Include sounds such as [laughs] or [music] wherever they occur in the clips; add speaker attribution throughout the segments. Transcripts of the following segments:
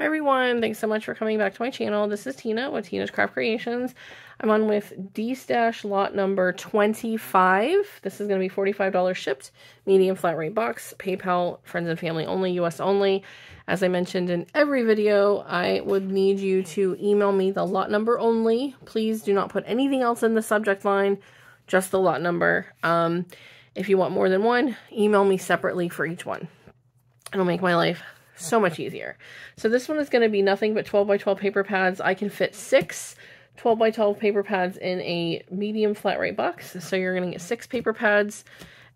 Speaker 1: Hi everyone, thanks so much for coming back to my channel. This is Tina with Tina's Craft Creations. I'm on with Destash lot number 25. This is going to be $45 shipped, medium flat rate box, PayPal, friends and family only, US only. As I mentioned in every video, I would need you to email me the lot number only. Please do not put anything else in the subject line, just the lot number. Um, if you want more than one, email me separately for each one. It'll make my life so much easier. So this one is going to be nothing but 12 by 12 paper pads. I can fit six 12 by 12 paper pads in a medium flat rate box. So you're going to get six paper pads.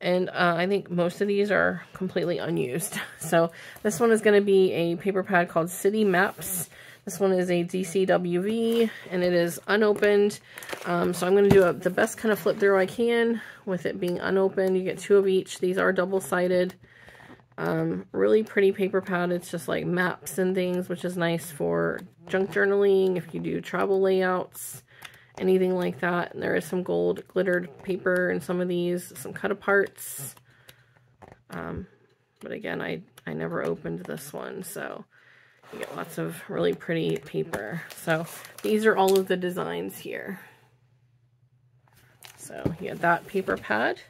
Speaker 1: And uh, I think most of these are completely unused. [laughs] So this one is going to be a paper pad called City Maps. This one is a DCWV and it is unopened. Um, so I'm going to do a, the best kind of flip through I can with it being unopened. You get two of each. These are double-sided. Um, really pretty paper pad. It's just like maps and things, which is nice for junk journaling, if you do travel layouts, anything like that. And there is some gold glittered paper in some of these, some cut aparts. Um, but again, I, I never opened this one, so you get lots of really pretty paper. So these are all of the designs here. So you get that paper pad.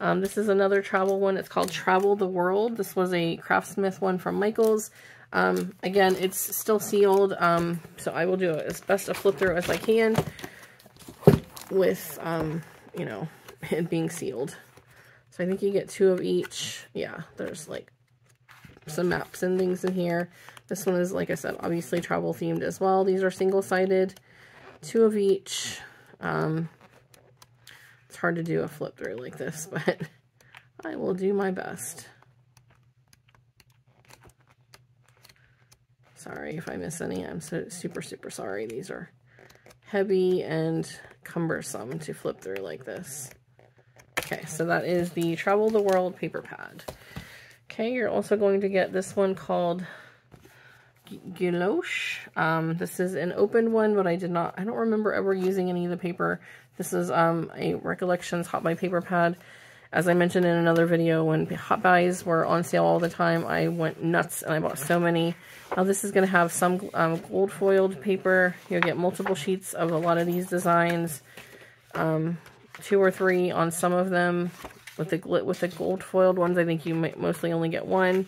Speaker 1: Um, this is another travel one. It's called Travel the World. This was a Craftsmith one from Michaels. Um, again, it's still sealed, um, so I will do as best a flip through as I can with, um, you know, it being sealed. So I think you get two of each. Yeah, there's like some maps and things in here. This one is, like I said, obviously travel themed as well. These are single-sided, two of each. Um, it's hard to do a flip through like this, [laughs] but I will do my best. Sorry if I miss any. I'm so super, super sorry. These are heavy and cumbersome to flip through like this. Okay, so that is the Travel the World paper pad. Okay, you're also going to get this one called Guilloche. Um, this is an open one, but I did not, I don't remember ever using any of the paper. This is um, a Recollections Hot Buy paper pad. As I mentioned in another video, when Hot Buys were on sale all the time, I went nuts and I bought so many. Now this is going to have some um, gold foiled paper. You'll get multiple sheets of a lot of these designs. Um, two or three on some of them. With the with the gold foiled ones, I think you mostly only get one.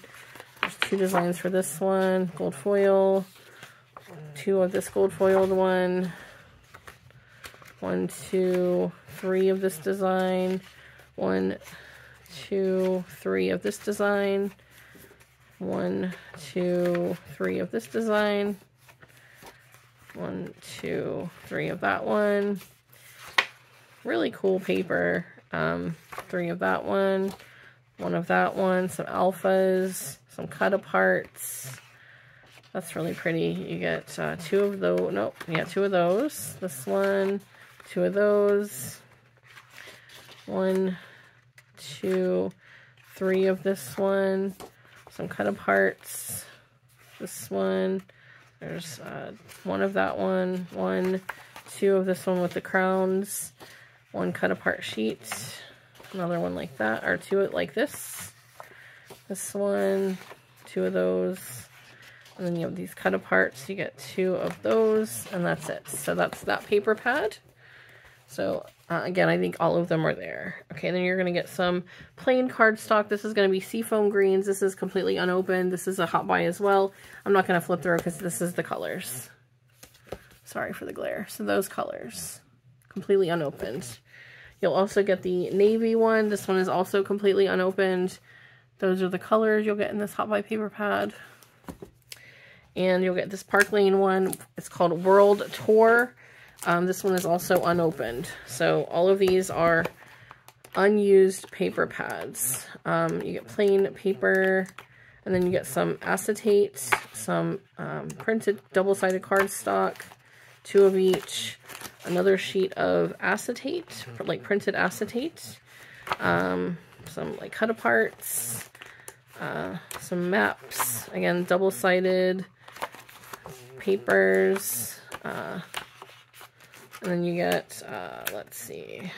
Speaker 1: There's two designs for this one. Gold foil. Two of this gold foiled one. One, two, three of this design. One, two, three of this design. One, two, three of this design. One, two, three of that one. Really cool paper. Um, three of that one. One of that one. Some alphas some cut aparts. That's really pretty. You get uh, two of those. Nope. Yeah, two of those. This one, two of those. One, two, three of this one. Some cut aparts. This one. There's uh, one of that one. One, two of this one with the crowns. One cut apart sheet. Another one like that. Or two like this. This one, two of those. And then you have these cut aparts. You get two of those, and that's it. So that's that paper pad. So, uh, again, I think all of them are there. Okay, then you're going to get some plain cardstock. This is going to be seafoam greens. This is completely unopened. This is a hot buy as well. I'm not going to flip through because this is the colors. Sorry for the glare. So those colors. Completely unopened. You'll also get the navy one. This one is also completely unopened. Those are the colors you'll get in this Hot Buy paper pad. And you'll get this Park Lane one. It's called World Tour. Um, this one is also unopened. So all of these are unused paper pads. Um, you get plain paper, and then you get some acetate, some um, printed double-sided cardstock, two of each, another sheet of acetate, like printed acetate, um, some like cut aparts, uh, some maps, again, double-sided papers, uh, and then you get, uh, let's see,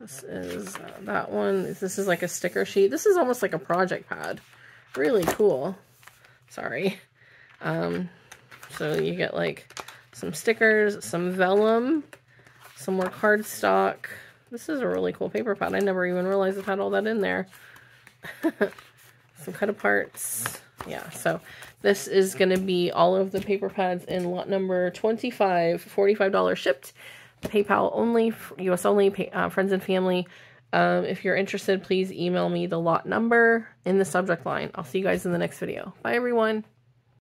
Speaker 1: this is uh, that one, this is like a sticker sheet, this is almost like a project pad, really cool. Sorry. Um, so you get like some stickers, some vellum, some more cardstock. This is a really cool paper pad. I never even realized it had all that in there. [laughs] some cut apart yeah, so this is going to be all of the paper pads in lot number 25, $45 shipped, PayPal only, US only, pay, uh, friends and family. Um, if you're interested, please email me the lot number in the subject line. I'll see you guys in the next video. Bye, everyone.